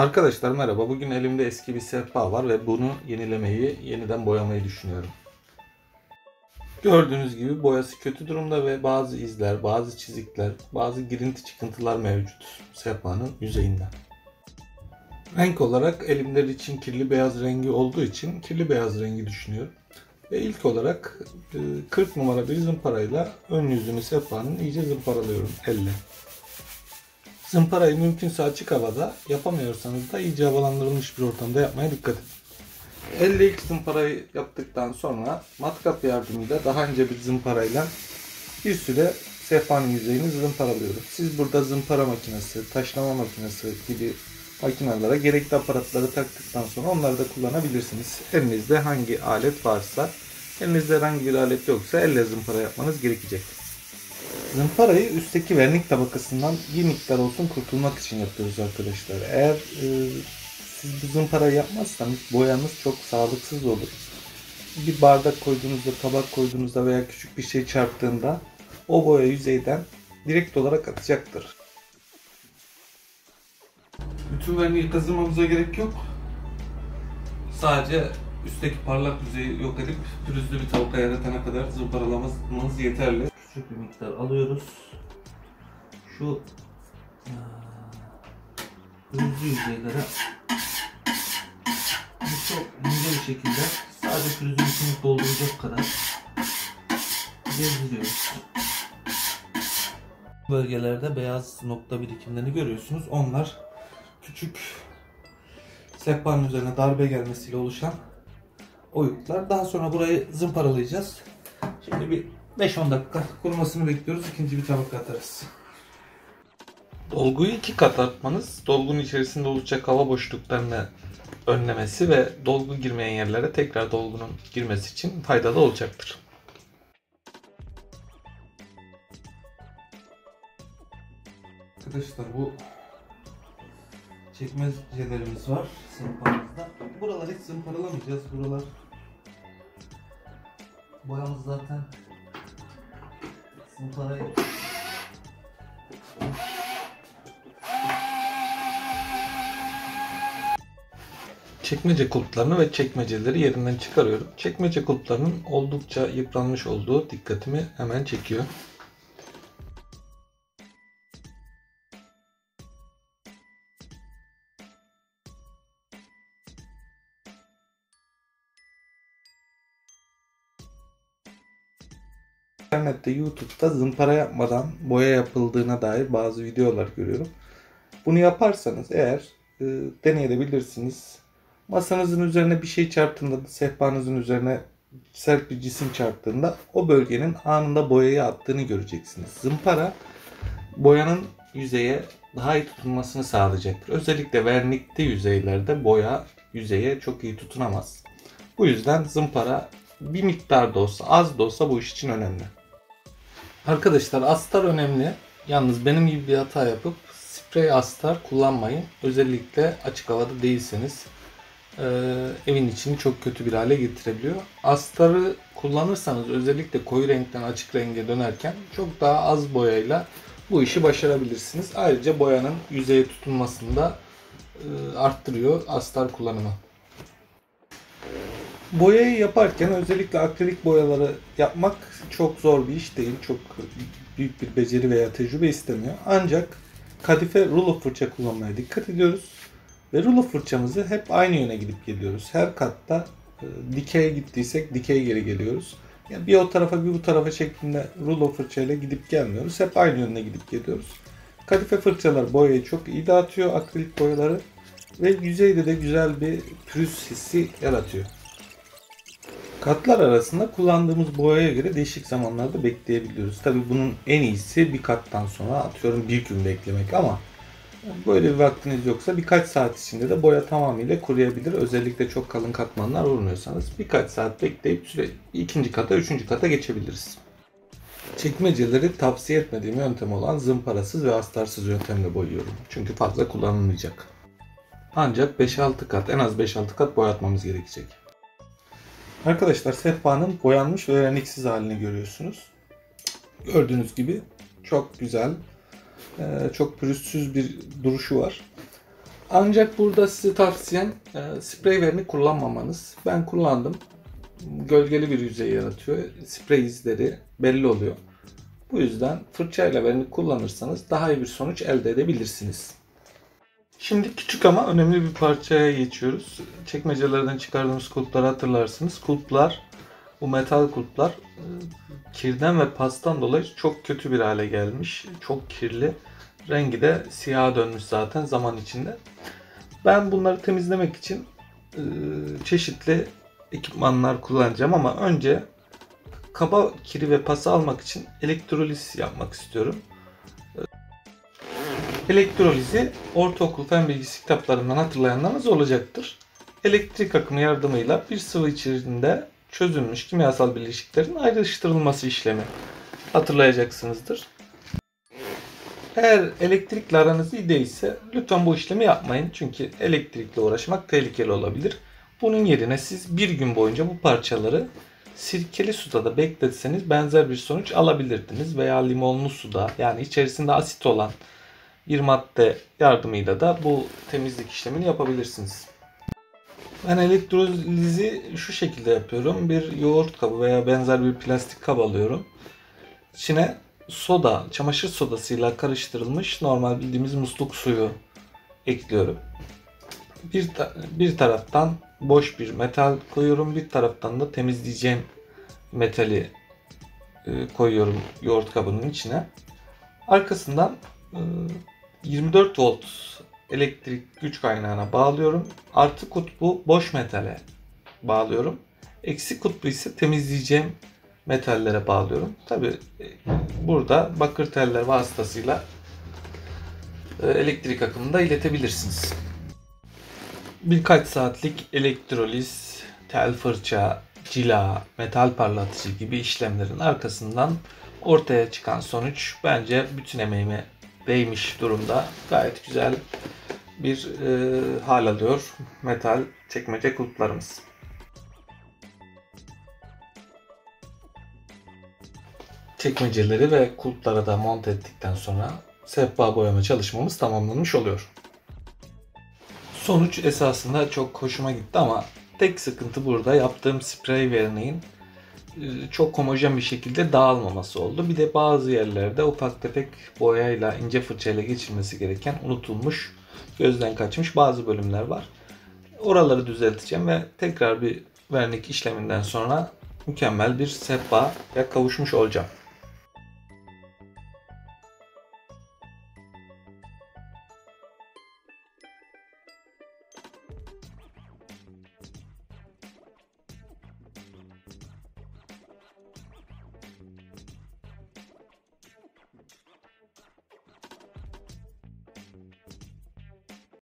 Arkadaşlar merhaba. Bugün elimde eski bir sehpa var ve bunu yenilemeyi, yeniden boyamayı düşünüyorum. Gördüğünüz gibi boyası kötü durumda ve bazı izler, bazı çizikler, bazı girinti çıkıntılar mevcut sehpanın yüzeyinde. Renk olarak elimde için kirli beyaz rengi olduğu için kirli beyaz rengi düşünüyorum. Ve ilk olarak 40 e, numara bir zımparayla ön yüzünü sehpanın iyice zımparalıyorum elle. Zımparayı mümkünse açık havada yapamıyorsanız da iyice havalandırılmış bir ortamda yapmaya dikkat edin. Elle ilk zımparayı yaptıktan sonra matkap yardımıyla daha önce bir zımparayla bir süre sehpanın yüzeyini zımparalıyoruz. Siz burada zımpara makinesi, taşlama makinesi gibi makinelere gerekli aparatları taktıktan sonra onları da kullanabilirsiniz. Elinizde hangi alet varsa, elinizde herhangi bir alet yoksa elle zımpara yapmanız gerekecek. Zımparayı üstteki vernik tabakasından bir miktar olsun kurtulmak için yapıyoruz arkadaşlar. Eğer e, siz bu zımparayı yapmazsanız boyanız çok sağlıksız olur. Bir bardak koyduğunuzda, tabak koyduğunuzda veya küçük bir şey çarptığında o boya yüzeyden direkt olarak atacaktır. Bütün verniği kazımamıza gerek yok. Sadece üstteki parlak yüzeyi yok edip pürüzlü bir tabaka yaratana kadar zımparalamamız yeterli küçük bir miktar alıyoruz. Şu pürüzlü yüzeylere çok ince bir şekilde sadece pürüzün içini dolduracak kadar gezdiriyoruz. Bölgelerde beyaz nokta birikimlerini görüyorsunuz. Onlar küçük sehpanın üzerine darbe gelmesiyle oluşan oyuklar. Daha sonra burayı zımparalayacağız. Şimdi bir 5-10 dakika kurumasını bekliyoruz. İkinci bir tabaka atarız. Dolguyu iki kat atmanız dolgunun içerisinde olacak hava boşluklarını önlemesi ve dolgu girmeyen yerlere tekrar dolgunun girmesi için faydalı olacaktır. Arkadaşlar bu çekmecelerimiz var zımparamızda. Buraları hiç zımparalamayacağız. Buralar boyamız zaten bu parayı Çekmece kulplarını ve çekmeceleri yerinden çıkarıyorum. Çekmece kulplarının oldukça yıpranmış olduğu dikkatimi hemen çekiyor. İnternette, YouTube'da zımpara yapmadan boya yapıldığına dair bazı videolar görüyorum. Bunu yaparsanız eğer e, deneyebilirsiniz. Masanızın üzerine bir şey çarptığında, sehpanızın üzerine sert bir cisim çarptığında o bölgenin anında boyayı attığını göreceksiniz. Zımpara boyanın yüzeye daha iyi tutunmasını sağlayacaktır. Özellikle vernikli yüzeylerde boya yüzeye çok iyi tutunamaz. Bu yüzden zımpara bir miktar da olsa az da olsa bu iş için önemli. Arkadaşlar astar önemli. Yalnız benim gibi bir hata yapıp sprey astar kullanmayın. Özellikle açık havada değilseniz e, evin içini çok kötü bir hale getirebiliyor. Astarı kullanırsanız özellikle koyu renkten açık renge dönerken çok daha az boyayla bu işi başarabilirsiniz. Ayrıca boyanın yüzeye tutunmasını da e, arttırıyor astar kullanımı. Boyayı yaparken özellikle akrilik boyaları yapmak çok zor bir iş değil. Çok büyük bir beceri veya tecrübe istemiyor. Ancak kadife rulo fırça kullanmaya dikkat ediyoruz. Ve rulo fırçamızı hep aynı yöne gidip geliyoruz. Her katta e, dikeye gittiysek dikey geri geliyoruz. Yani bir o tarafa bir bu tarafa şeklinde rulo fırçayla gidip gelmiyoruz. Hep aynı yöne gidip geliyoruz. Kadife fırçalar boyayı çok iyi dağıtıyor akrilik boyaları. Ve yüzeyde de güzel bir pürüz hissi yaratıyor. Katlar arasında kullandığımız boyaya göre değişik zamanlarda bekleyebiliyoruz. Tabii bunun en iyisi bir kattan sonra atıyorum bir gün beklemek ama böyle bir vaktiniz yoksa birkaç saat içinde de boya tamamıyla kuruyabilir. Özellikle çok kalın katmanlar vurmuyorsanız birkaç saat bekleyip süre ikinci kata, üçüncü kata geçebiliriz. Çekmeceleri tavsiye etmediğim yöntem olan zımparasız ve astarsız yöntemle boyuyorum. Çünkü fazla kullanılmayacak. Ancak 5-6 kat, en az 5-6 kat boyatmamız gerekecek. Arkadaşlar sehpanın boyanmış ve renksiz halini görüyorsunuz. Gördüğünüz gibi çok güzel, e, çok pürüzsüz bir duruşu var. Ancak burada size tavsiyem e, sprey vernik kullanmamanız. Ben kullandım. Gölgeli bir yüzey yaratıyor. Sprey izleri belli oluyor. Bu yüzden fırçayla vernik kullanırsanız daha iyi bir sonuç elde edebilirsiniz. Şimdi küçük ama önemli bir parçaya geçiyoruz. Çekmecelerden çıkardığımız kulpları hatırlarsınız. Kulplar, bu metal kulplar e, kirden ve pastan dolayı çok kötü bir hale gelmiş. Çok kirli. Rengi de siyaha dönmüş zaten zaman içinde. Ben bunları temizlemek için e, çeşitli ekipmanlar kullanacağım ama önce kaba kiri ve pası almak için elektroliz yapmak istiyorum. Elektrolizi ortaokul fen bilgisi kitaplarından hatırlayanlarınız olacaktır. Elektrik akımı yardımıyla bir sıvı içerisinde çözülmüş kimyasal bileşiklerin ayrıştırılması işlemi hatırlayacaksınızdır. Eğer elektrikle aranız iyi değilse lütfen bu işlemi yapmayın. Çünkü elektrikle uğraşmak tehlikeli olabilir. Bunun yerine siz bir gün boyunca bu parçaları sirkeli suda da bekletseniz benzer bir sonuç alabilirdiniz. Veya limonlu suda yani içerisinde asit olan bir madde yardımıyla da bu temizlik işlemini yapabilirsiniz. Ben elektrolizi şu şekilde yapıyorum. Bir yoğurt kabı veya benzer bir plastik kap alıyorum. İçine soda, çamaşır sodasıyla karıştırılmış normal bildiğimiz musluk suyu ekliyorum. Bir, ta- bir taraftan boş bir metal koyuyorum. Bir taraftan da temizleyeceğim metali e, koyuyorum yoğurt kabının içine. Arkasından 24 volt elektrik güç kaynağına bağlıyorum. Artı kutbu boş metale bağlıyorum. Eksi kutbu ise temizleyeceğim metallere bağlıyorum. Tabi burada bakır teller vasıtasıyla e, elektrik akımını da iletebilirsiniz. Birkaç saatlik elektroliz, tel fırça, cila, metal parlatıcı gibi işlemlerin arkasından ortaya çıkan sonuç bence bütün emeğime değmiş durumda. Gayet güzel bir e, hal alıyor metal çekmece kulplarımız. Çekmeceleri ve kulplara da monte ettikten sonra sehpa boyama çalışmamız tamamlanmış oluyor. Sonuç esasında çok hoşuma gitti ama tek sıkıntı burada yaptığım sprey verniğin e, çok homojen bir şekilde dağılmaması oldu. Bir de bazı yerlerde ufak tefek boyayla ince fırçayla geçilmesi gereken unutulmuş, gözden kaçmış bazı bölümler var. Oraları düzelteceğim ve tekrar bir vernik işleminden sonra mükemmel bir sehpaya kavuşmuş olacağım.